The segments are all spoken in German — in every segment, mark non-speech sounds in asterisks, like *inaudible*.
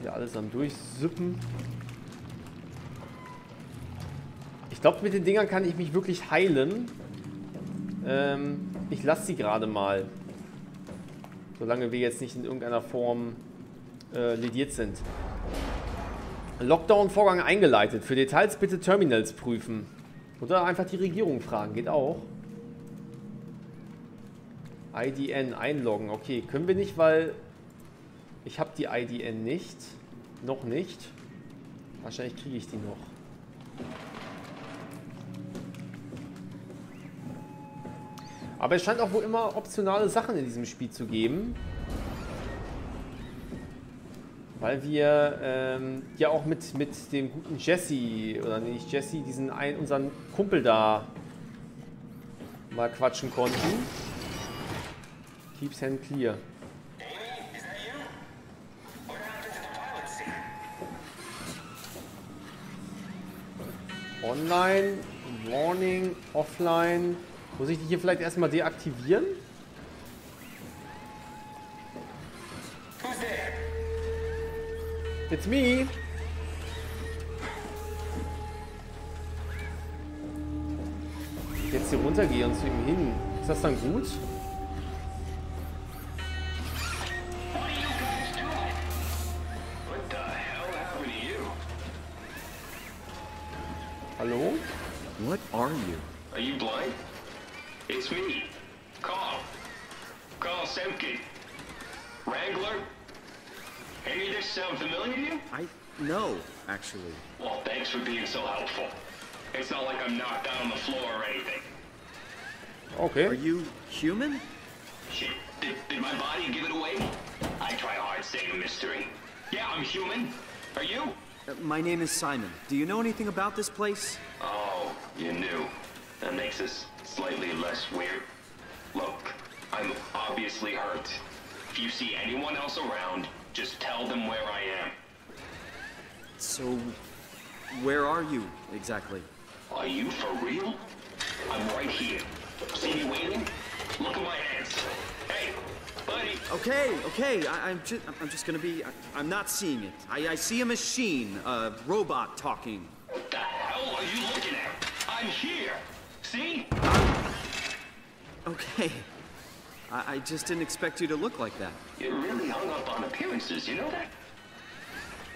Wieder alles am Durchsippen. Ich glaube, mit den Dingern kann ich mich wirklich heilen. Ähm, ich lasse sie gerade mal. Solange wir jetzt nicht in irgendeiner Form äh, lediert sind. Lockdown-Vorgang eingeleitet. Für Details bitte Terminals prüfen. Oder einfach die Regierung fragen. Geht auch. IDN einloggen. Okay, können wir nicht, weil ich habe die IDN nicht. Noch nicht. Wahrscheinlich kriege ich die noch. Aber es scheint auch wohl immer optionale Sachen in diesem Spiel zu geben. Weil wir ähm, ja auch mit, mit dem guten Jesse, oder nicht Jesse, diesen einen, unseren Kumpel da mal quatschen konnten. Keeps hand clear. Online, Warning, Offline. Muss ich die hier vielleicht erstmal deaktivieren? It's me. Jetzt hier runtergehe und zu ihm hin. Ist das dann gut? Actually. Well, thanks for being so helpful. It's not like I'm knocked out on the floor or anything. Okay. Are you human? Shit, did, did my body give it away? I try hard staying a mystery. Yeah, I'm human. Are you? Uh, my name is Simon. Do you know anything about this place? Oh, you knew. That makes this slightly less weird. Look, I'm obviously hurt. If you see anyone else around, just tell them where I am. So, where are you exactly? Are you for real? I'm right here. See me waiting? Look at my hands. Hey, buddy. Okay, okay. I, I'm just, I'm just gonna be. I, am not seeing it. I, I see a machine, a robot talking. What the hell are you looking at? I'm here. See? Okay. I, I just didn't expect you to look like that. You're really hung up on appearances, you know that?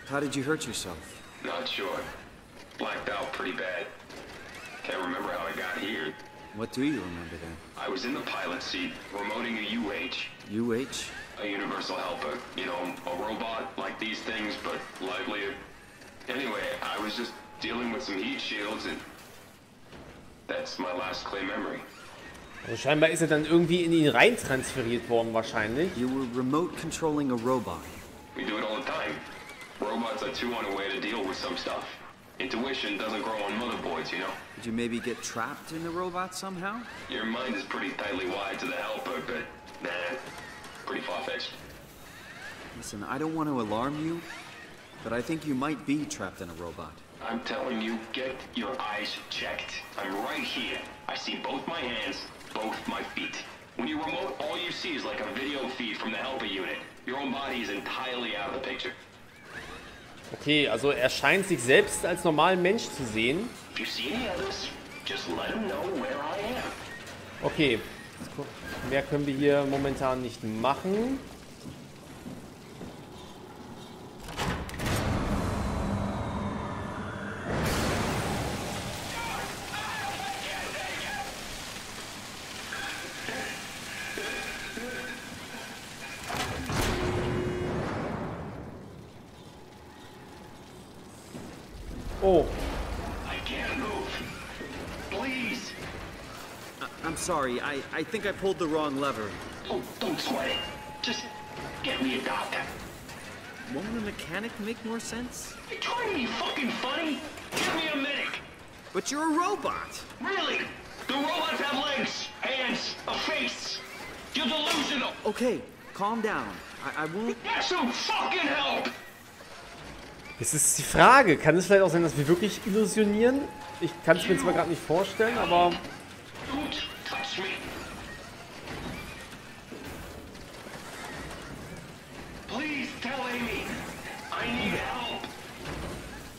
How did you hurt yourself? Not sure. Blacked out pretty bad. Can't remember how I got here. What do you remember then? I was in the pilot seat, remoting a UH. UH? A universal helper. You know, a robot like these things, but livelier. Anyway, I was just dealing with some heat shields and... That's my last clear memory. Also scheinbar ist er dann irgendwie in ihn rein transferiert worden wahrscheinlich. You were remote controlling a robot. We do it all the time. Robots are too unaware to deal with some stuff. Intuition doesn't grow on motherboards, you know? Did you maybe get trapped in the robot somehow? Your mind is pretty tightly wired to the helper, but nah, pretty far-fetched. Listen, I don't want to alarm you, but I think you might be trapped in a robot. I'm telling you, get your eyes checked. I'm right here. I see both my hands, both my feet. When you remote, all you see is like a video feed from the helper unit. Your own body is entirely out of the picture. Okay, also er scheint sich selbst als normalen Mensch zu sehen. Okay, mehr können wir hier momentan nicht machen. Sorry, I, I think I pulled the wrong lever. Oh, don't sweat it. Just get me a doctor. Won't a mechanic make more sense? You trying to be fucking funny? Give me a medic. But you're a robot! Really? The robots have legs, hands, a face. You're delusional. Okay, calm down. I, I won't. Get some fucking help. jetzt ist die Frage, kann es vielleicht auch sein, dass wir wirklich illusionieren? Ich kann es mir zwar gerade nicht vorstellen, aber Don't me. Please tell Amy. I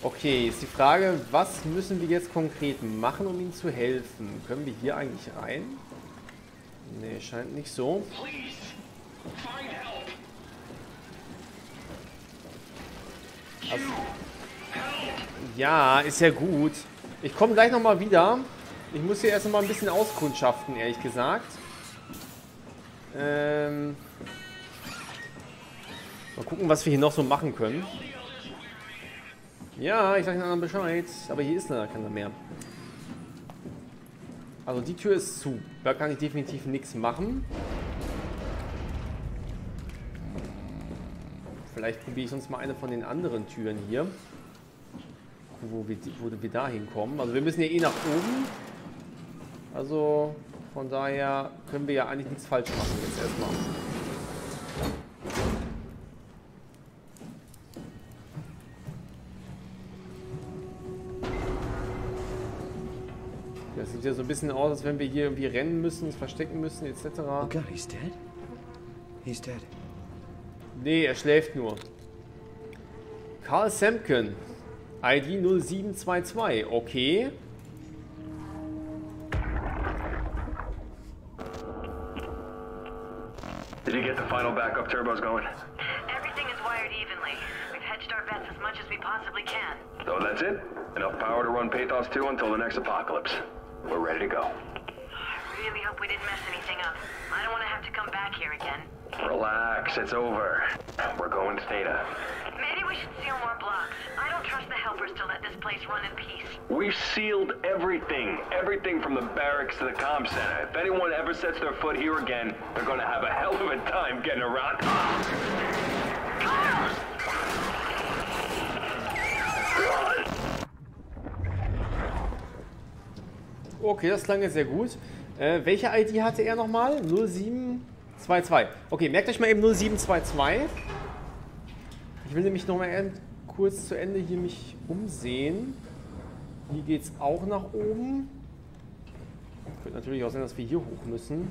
Okay, ist die Frage, was müssen wir jetzt konkret machen, um ihm zu helfen? Können wir hier eigentlich rein? Ne, scheint nicht so. Please, find help. Also, ja, ist ja gut. Ich komme gleich nochmal wieder. Ich muss hier erst mal ein bisschen auskundschaften, ehrlich gesagt. Ähm, mal gucken, was wir hier noch so machen können. Ja, ich sage den anderen Bescheid. Aber hier ist leider keiner mehr. Also die Tür ist zu. Da kann ich definitiv nichts machen. Vielleicht probiere ich sonst mal eine von den anderen Türen hier. Wo wir, wo wir da hinkommen. Also wir müssen ja eh nach oben. Also von daher können wir ja eigentlich nichts falsch machen jetzt erstmal. Das sieht ja so ein bisschen aus, als wenn wir hier irgendwie rennen müssen, uns verstecken müssen, etc. Oh God, he's dead? He's dead. Nee, er schläft nur. Carl Semken. ID 0722. Okay. You get the final backup turbos going? Everything is wired evenly. We've hedged our bets as much as we possibly can. So that's it? Enough power to run Pathos 2 until the next apocalypse. We're ready to go. I really hope we didn't mess anything up. I don't want to have to come back here again. Relax, it's over. We're going to Theta. Maybe we should seal more blocks. I don't helpers to let this place run in peace. We've sealed everything. Everything from the barracks to the comm center. If anyone ever sets their foot here again, they're gonna have a hell of a time getting around. Okay, das klang jetzt sehr gut. Äh, welche ID hatte er nochmal? 0722. Okay, merkt euch mal eben 0722. Ich will nämlich nochmal kurz zu Ende hier mich umsehen. Hier geht es auch nach oben. Könnte natürlich auch sein, dass wir hier hoch müssen.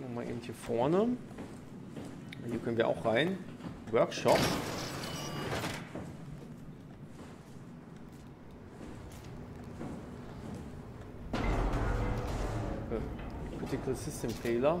Nochmal eben hier vorne. Hier können wir auch rein. Workshop. Critical System Failure.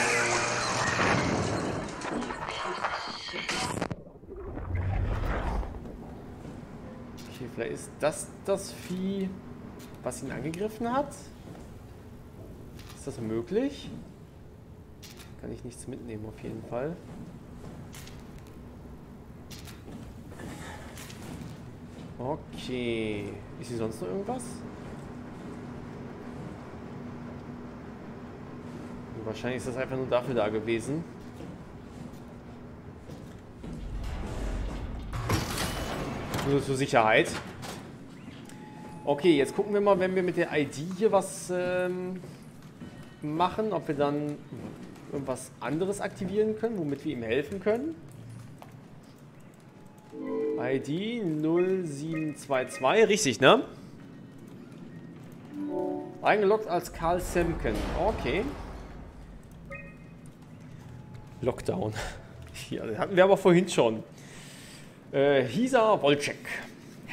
vielleicht ist das das Vieh, was ihn angegriffen hat. Ist das möglich? Kann ich nichts mitnehmen auf jeden Fall. Okay. Ist hier sonst noch irgendwas? Wahrscheinlich ist das einfach nur dafür da gewesen. Nur zur Sicherheit. Okay, jetzt gucken wir mal, wenn wir mit der ID hier was ähm, machen, ob wir dann irgendwas anderes aktivieren können, womit wir ihm helfen können. ID 0722, richtig, ne? Eingeloggt als Karl Semken. Okay. Lockdown. *laughs* Ja, das hatten wir aber vorhin schon. Äh, Hisa Wolczek.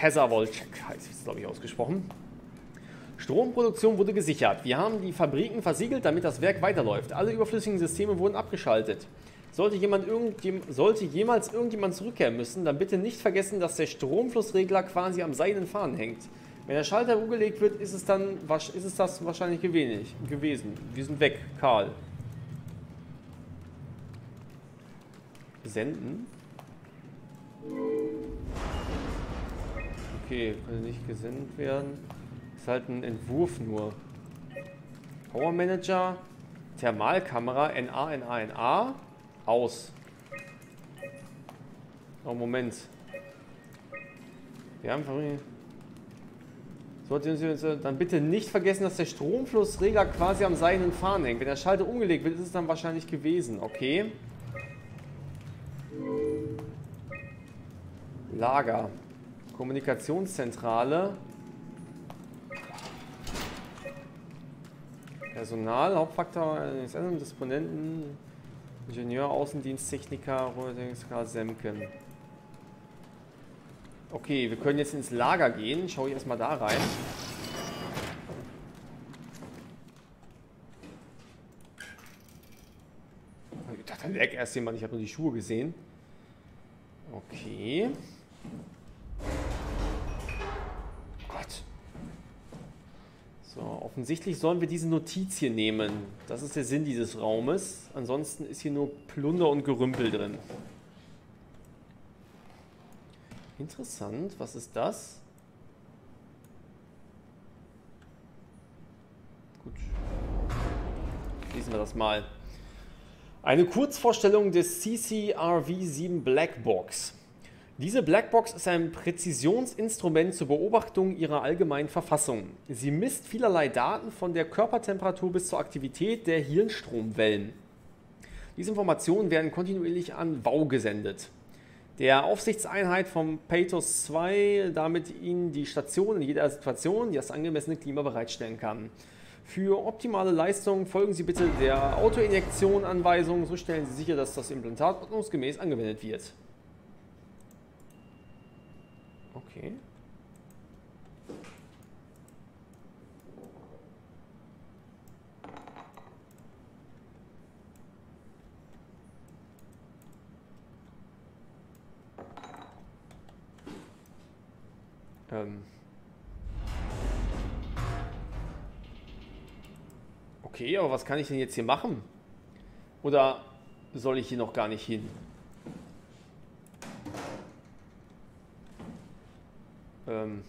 Hesa Wolczek heißt es, glaube ich, ausgesprochen. Stromproduktion wurde gesichert. Wir haben die Fabriken versiegelt, damit das Werk weiterläuft. Alle überflüssigen Systeme wurden abgeschaltet. Sollte, jemand irgendjem, sollte jemals irgendjemand zurückkehren müssen, dann bitte nicht vergessen, dass der Stromflussregler quasi am seidenen Faden hängt. Wenn der Schalter umgelegt wird, ist es dann ist es das wahrscheinlich gewesen. Wir sind weg, Karl. Senden. Okay, kann nicht gesendet werden. Ist halt ein Entwurf nur. Power Manager, Thermalkamera, NA, NA, NA, aus. Oh, Moment. Wir haben äh, dann bitte nicht vergessen, dass der Stromflussregler quasi am seinen Fahren hängt. Wenn der Schalter umgelegt wird, ist es dann wahrscheinlich gewesen. Okay. Lager. Kommunikationszentrale. Personal, Hauptfaktor, Disponenten, Ingenieur, Außendiensttechniker, Rohrtechniker, Semken. Okay, wir können jetzt ins Lager gehen. Schau ich erstmal da rein. Ich dachte, lag erst jemand. Ich habe nur die Schuhe gesehen. Okay. Offensichtlich sollen wir diese Notiz hier nehmen. Das ist der Sinn dieses Raumes. Ansonsten ist hier nur Plunder und Gerümpel drin. Interessant. Was ist das? Gut. Schließen wir das mal. Eine Kurzvorstellung des CCRV-7 Blackbox. Diese Blackbox ist ein Präzisionsinstrument zur Beobachtung ihrer allgemeinen Verfassung. Sie misst vielerlei Daten von der Körpertemperatur bis zur Aktivität der Hirnstromwellen. Diese Informationen werden kontinuierlich an WOW gesendet der Aufsichtseinheit vom Pathos 2, damit Ihnen die Station in jeder Situation das angemessene Klima bereitstellen kann. Für optimale Leistung folgen Sie bitte der Autoinjektion-Anweisung, so stellen Sie sicher, dass das Implantat ordnungsgemäß angewendet wird. Okay. Ähm okay, aber was kann ich denn jetzt hier machen? Oder soll ich hier noch gar nicht hin? Ähm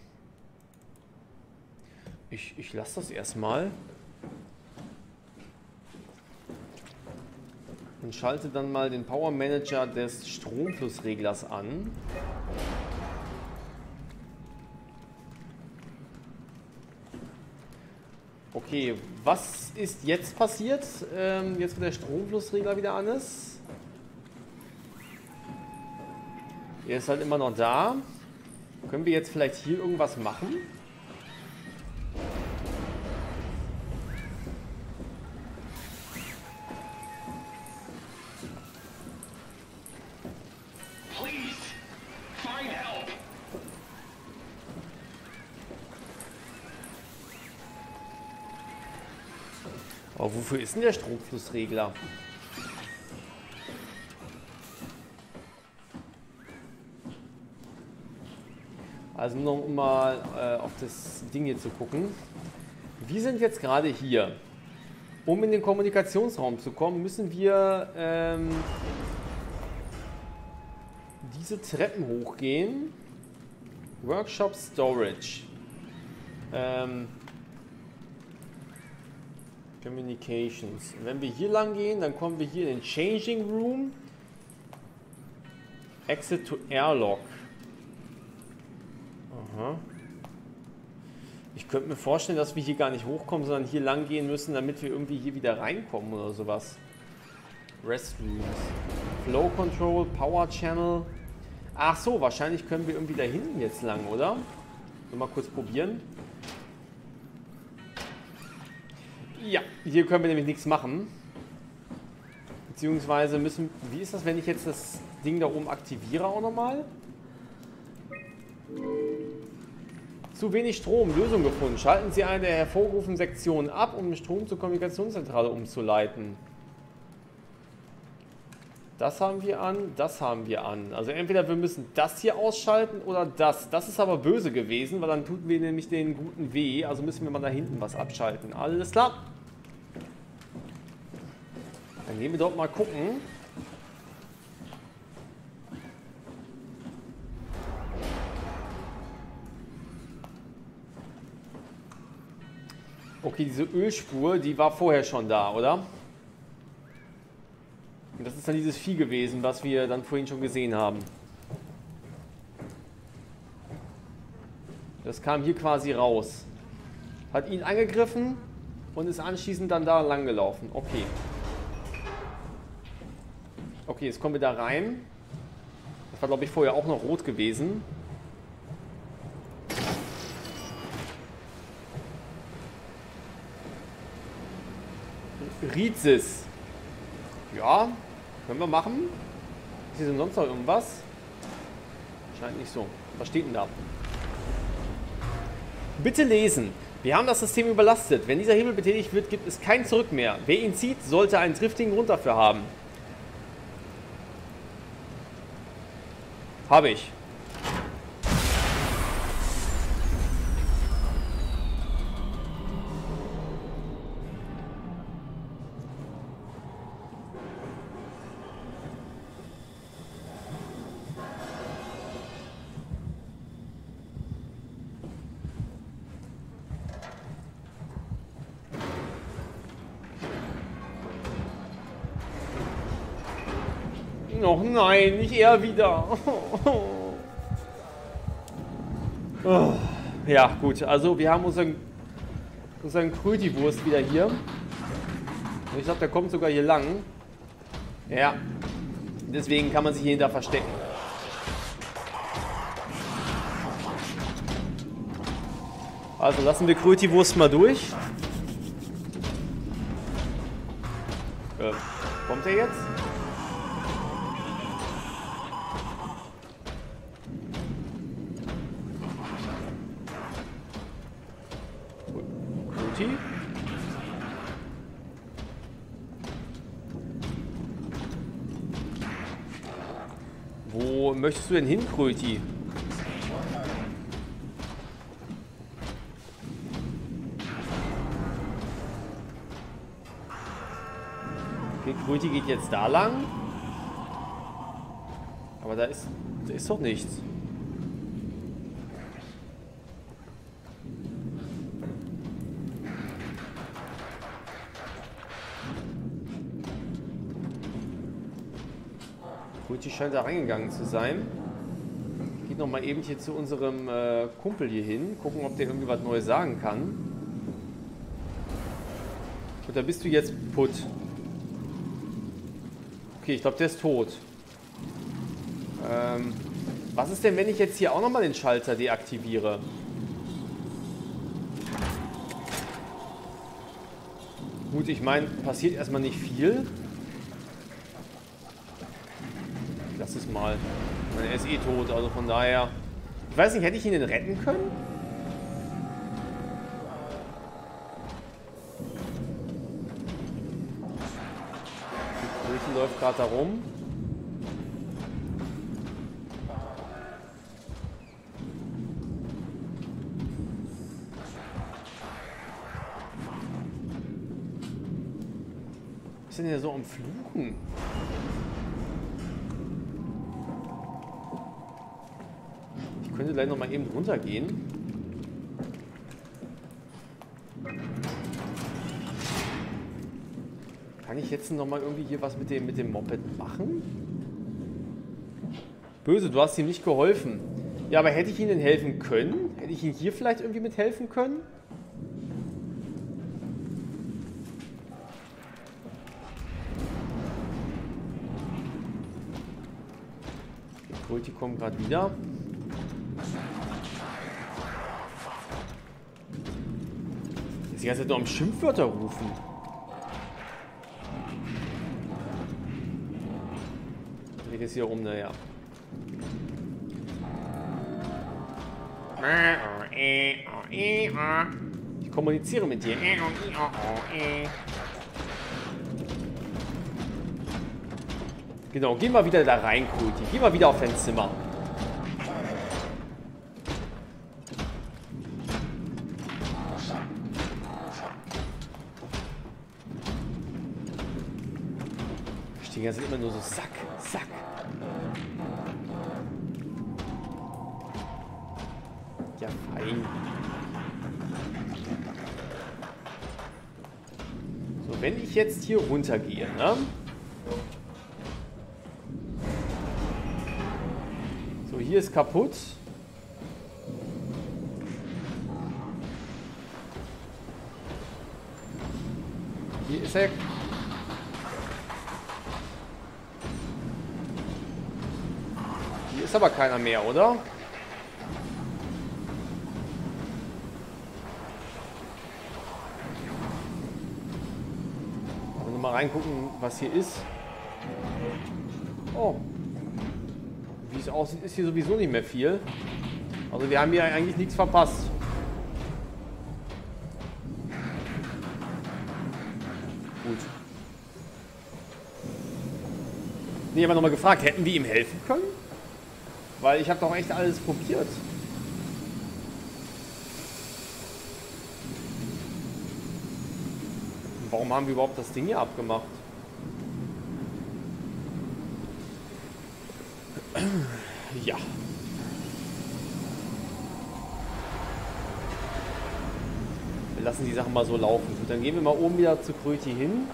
ich ich lasse das erstmal. Und schalte dann mal den Power Manager des Stromflussreglers an. Okay, was ist jetzt passiert? Ähm, jetzt, wo der Stromflussregler wieder an ist. Er ist halt immer noch da. Können wir jetzt vielleicht hier irgendwas machen? Aber wofür ist denn der Stromflussregler? Also nur um mal äh, auf das Ding hier zu gucken. Wir sind jetzt gerade hier. Um in den Kommunikationsraum zu kommen, müssen wir ähm, diese Treppen hochgehen. Workshop Storage. Ähm, Communications. wenn wir hier lang gehen, dann kommen wir hier in den Changing Room. Exit to Airlock. Aha. Ich könnte mir vorstellen, dass wir hier gar nicht hochkommen, sondern hier lang gehen müssen, damit wir irgendwie hier wieder reinkommen oder sowas. Restrooms. Flow Control, Power Channel. Ach so, wahrscheinlich können wir irgendwie da hinten jetzt lang, oder? Mal kurz probieren. Ja, hier können wir nämlich nichts machen. Beziehungsweise müssen... Wie ist das, wenn ich jetzt das Ding da oben aktiviere auch nochmal? Zu wenig Strom. Lösung gefunden. Schalten Sie eine der hervorgerufenen Sektionen ab, um den Strom zur Kommunikationszentrale umzuleiten. Das haben wir an, das haben wir an. Also entweder wir müssen das hier ausschalten oder das. Das ist aber böse gewesen, weil dann tut wir nämlich den guten weh. Also müssen wir mal da hinten was abschalten. Alles klar. Dann gehen wir dort mal gucken. Okay, diese Ölspur, die war vorher schon da, oder? Und das ist dann dieses Vieh gewesen, was wir dann vorhin schon gesehen haben. Das kam hier quasi raus. Hat ihn angegriffen und ist anschließend dann da lang gelaufen. Okay. Okay, jetzt kommen wir da rein. Das war, glaube ich, vorher auch noch rot gewesen. Rizis. Ja, können wir machen. Ist hier sonst noch irgendwas? Scheint nicht so. Was steht denn da? Bitte lesen. Wir haben das System überlastet. Wenn dieser Hebel betätigt wird, gibt es kein Zurück mehr. Wer ihn zieht, sollte einen triftigen Grund dafür haben. Habe ich. Er wieder. Oh. Ja, gut. Also wir haben unseren, unseren Kröti-Wurst wieder hier. Ich glaube, der kommt sogar hier lang. Ja. Deswegen kann man sich hier hinter verstecken. Also lassen wir Kröti-Wurst mal durch. Äh, kommt er jetzt? Möchtest du denn hin, Kröti? Okay, Kröti geht jetzt da lang. Aber da ist, da ist doch nichts. Kröti scheint da reingegangen zu sein. Geht noch mal eben hier zu unserem äh, Kumpel hier hin. Gucken, ob der irgendwie was Neues sagen kann. Und da bist du jetzt putt. Okay, ich glaube, der ist tot. Ähm, was ist denn, wenn ich jetzt hier auch nochmal den Schalter deaktiviere? Gut, ich meine, passiert erstmal nicht viel. Lass es mal. Er ist eh tot, also von daher... Ich weiß nicht, hätte ich ihn denn retten können? Brötchen läuft gerade da rum. Was ist denn hier so am Fluchen? Könnte gleich noch mal eben runtergehen. Kann ich jetzt noch mal irgendwie hier was mit dem, mit dem Moped machen? Böse, du hast ihm nicht geholfen. Ja, aber hätte ich ihm denn helfen können? Hätte ich ihm hier vielleicht irgendwie mit helfen können? Die kommen gerade wieder. Die ganze Zeit nur am Schimpfwörter rufen. Dreht jetzt hier um, naja. Ich kommuniziere mit dir. Genau, geh mal wieder da rein, Kulti. Geh mal wieder auf dein Zimmer. Die ganze Zeit immer nur so Sack, Sack. Ja, fein. So, wenn ich jetzt hier runtergehe, ne? So, hier ist kaputt. Hier ist er aber keiner mehr, oder? Also mal reingucken, was hier ist. Oh. Wie es aussieht, ist hier sowieso nicht mehr viel. Also wir haben hier eigentlich nichts verpasst. Gut. Nee, aber nochmal gefragt, hätten wir ihm helfen können? Weil ich habe doch echt alles probiert. Warum haben wir überhaupt das Ding hier abgemacht? Ja. Wir lassen die Sachen mal so laufen. Gut, dann gehen wir mal oben wieder zu Kröti hin.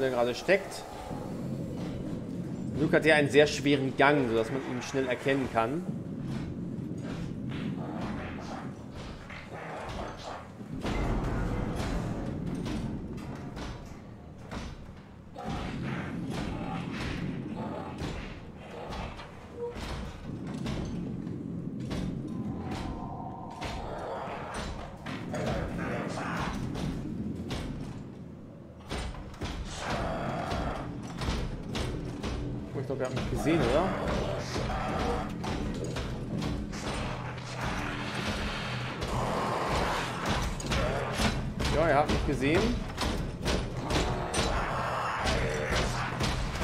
Der gerade steckt. Luke hat ja einen sehr schweren Gang, sodass man ihn schnell erkennen kann. Glaube, wir haben mich gesehen, oder? Ja, er hat mich gesehen.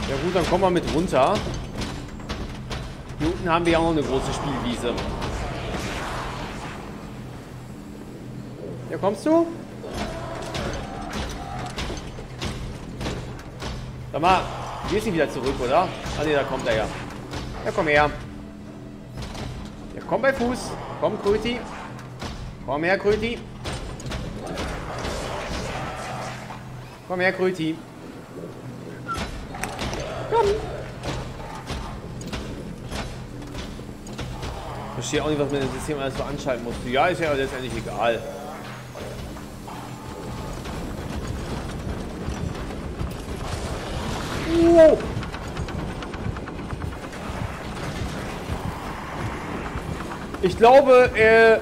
Ja gut, dann kommen wir mit runter. Hier unten haben wir ja auch eine große Spielwiese. Ja, kommst du? Sag mal, gehst nicht wieder zurück, oder? Ah ne, da kommt er ja. Ja, komm her. Ja, komm bei Fuß. Komm, Kröti. Komm her, Kröti. Komm her, Kröti. Komm. Ich verstehe auch nicht, was man im System alles so anschalten musste. Ja, ist ja letztendlich egal. Wow. Ich glaube, äh,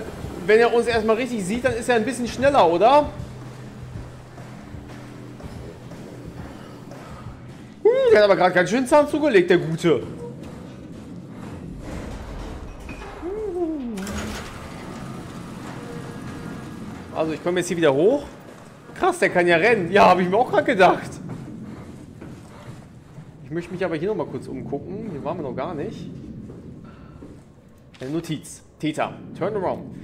wenn er uns erstmal richtig sieht, dann ist er ein bisschen schneller, oder? Hm, der hat aber gerade ganz schön Zahn zugelegt, der Gute. Also, ich komme jetzt hier wieder hoch. Krass, der kann ja rennen. Ja, habe ich mir auch gerade gedacht. Ich möchte mich aber hier noch mal kurz umgucken. Hier waren wir noch gar nicht. Eine Notiz. Theta. Turn around.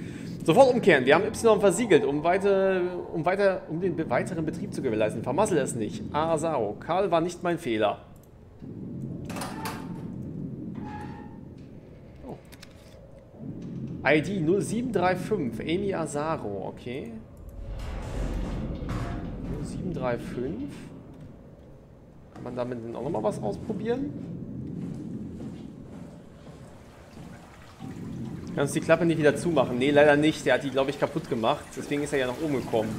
Sofort umkehren. Wir haben Y versiegelt, um, weiter, um, weiter, um den weiteren Betrieb zu gewährleisten. Vermassel es nicht. Asao. Karl war nicht mein Fehler. Oh. ID 0735. Amy Asaro. Okay. 0735. Kann man damit denn auch nochmal was ausprobieren? Kannst du die Klappe nicht wieder zumachen? Nee, leider nicht. Der hat die, glaube ich, kaputt gemacht. Deswegen ist er ja nach oben gekommen.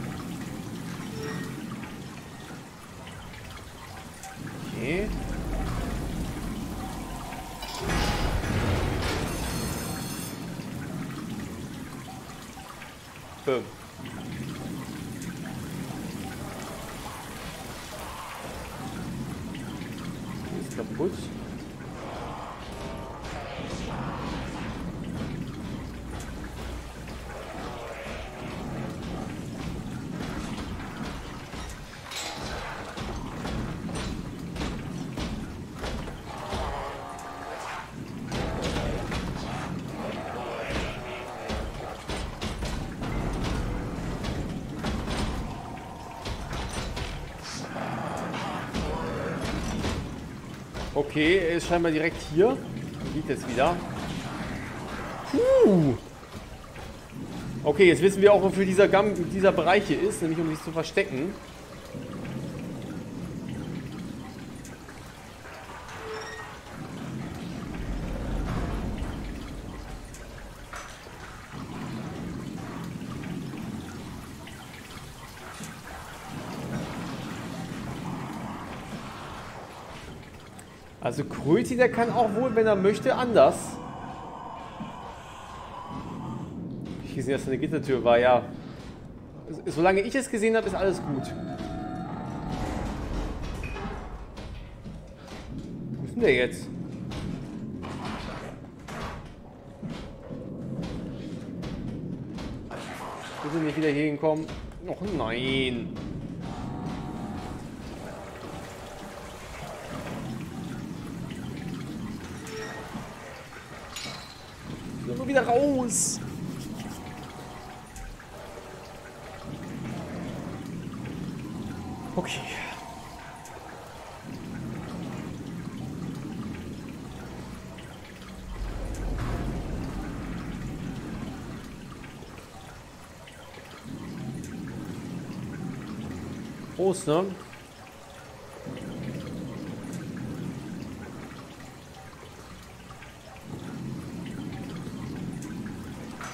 Okay. Die ist kaputt. Okay, er ist scheinbar direkt hier. Liegt jetzt wieder. Puh. Okay, jetzt wissen wir auch, wofür dieser, Gam dieser Bereich hier ist, nämlich um sich zu verstecken. Also Kröti, der kann auch wohl, wenn er möchte, anders. Ich gesehen, dass da eine Gittertür war, ja. Solange ich es gesehen habe, ist alles gut. Wo ist denn der jetzt? Bitte nicht wieder hier hinkommen. Och nein. Nur wieder raus. Okay. Prost, ne?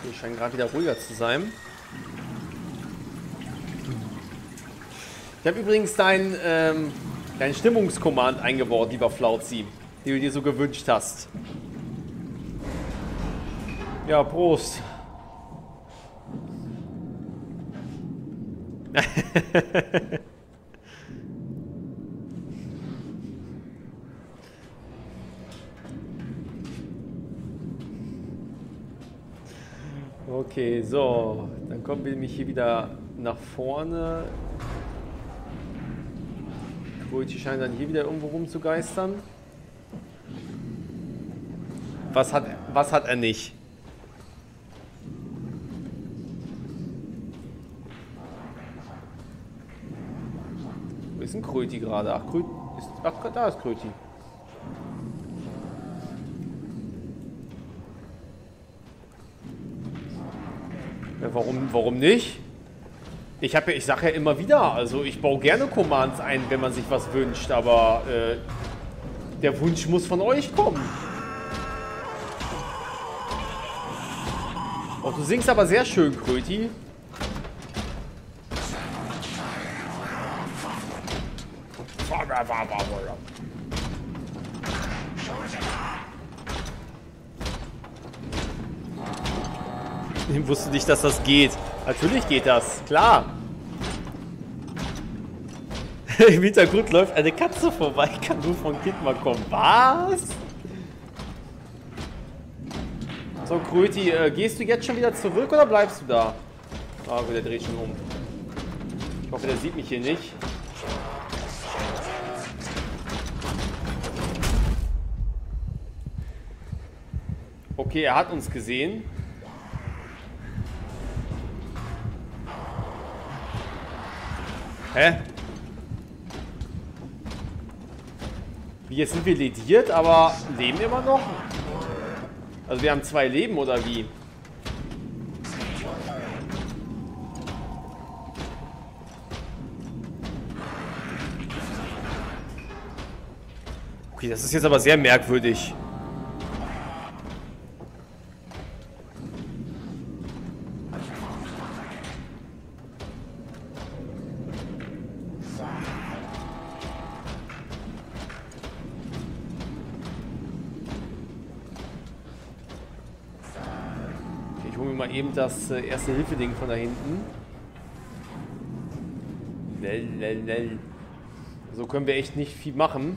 Hier scheint gerade wieder ruhiger zu sein. Ich habe übrigens dein, ähm, dein Stimmungskommand eingebaut, lieber Flauzi, die du dir so gewünscht hast. Ja, Prost. *laughs* Okay, so, dann kommen wir nämlich hier wieder nach vorne. Koichi scheint dann hier wieder irgendwo rumzugeistern. Was hat, was hat er nicht? Wo ist ein Kröti gerade? Ach, Kröti ist, ach, da ist Kröti. Ja, warum, warum nicht? Ich, ja, ich sage ja immer wieder, also ich baue gerne Commands ein, wenn man sich was wünscht, aber äh, der Wunsch muss von euch kommen. Oh, du singst aber sehr schön, Kröti. Wusste nicht, dass das geht. Natürlich geht das, klar. *laughs* Im Hintergrund läuft eine Katze vorbei, kann nur von Kind mal kommen. Was? So, Kröti, äh, gehst du jetzt schon wieder zurück oder bleibst du da? Ah, gut, der dreht schon um. Ich hoffe, der sieht mich hier nicht. Okay, er hat uns gesehen. Hä? Wie, jetzt sind wir lediert, aber leben immer noch? Also wir haben zwei Leben, oder wie? Okay, das ist jetzt aber sehr merkwürdig. Das äh, erste Hilfe-Ding von da hinten. Lel, lel, lel. So können wir echt nicht viel machen.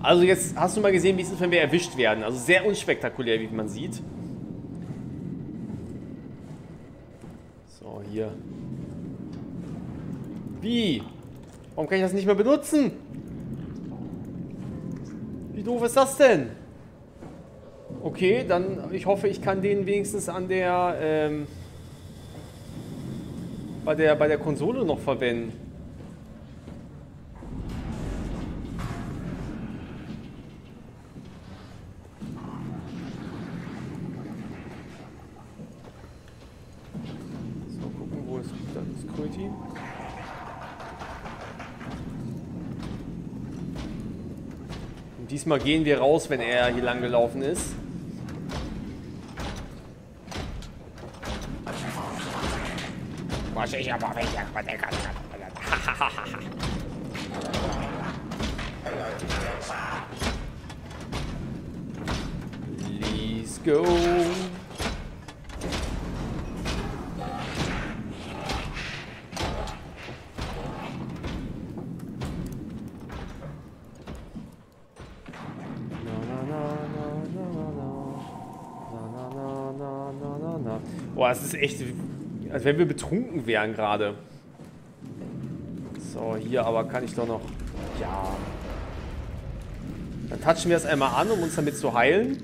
Also jetzt hast du mal gesehen, wie es ist, wenn wir erwischt werden. Also sehr unspektakulär, wie man sieht. So, hier. Wie? Warum kann ich das nicht mehr benutzen? Wie doof ist das denn? Okay, dann ich hoffe, ich kann den wenigstens an der ähm, bei der bei der Konsole noch verwenden. So, gucken, wo ist da ist Kröti. Und diesmal gehen wir raus, wenn er hier lang gelaufen ist. Muss ich aber wieder Let's go. Boah, es ist echt, als wenn wir betrunken wären gerade. So, hier aber kann ich doch noch... Ja. Dann touchen wir es einmal an, um uns damit zu heilen.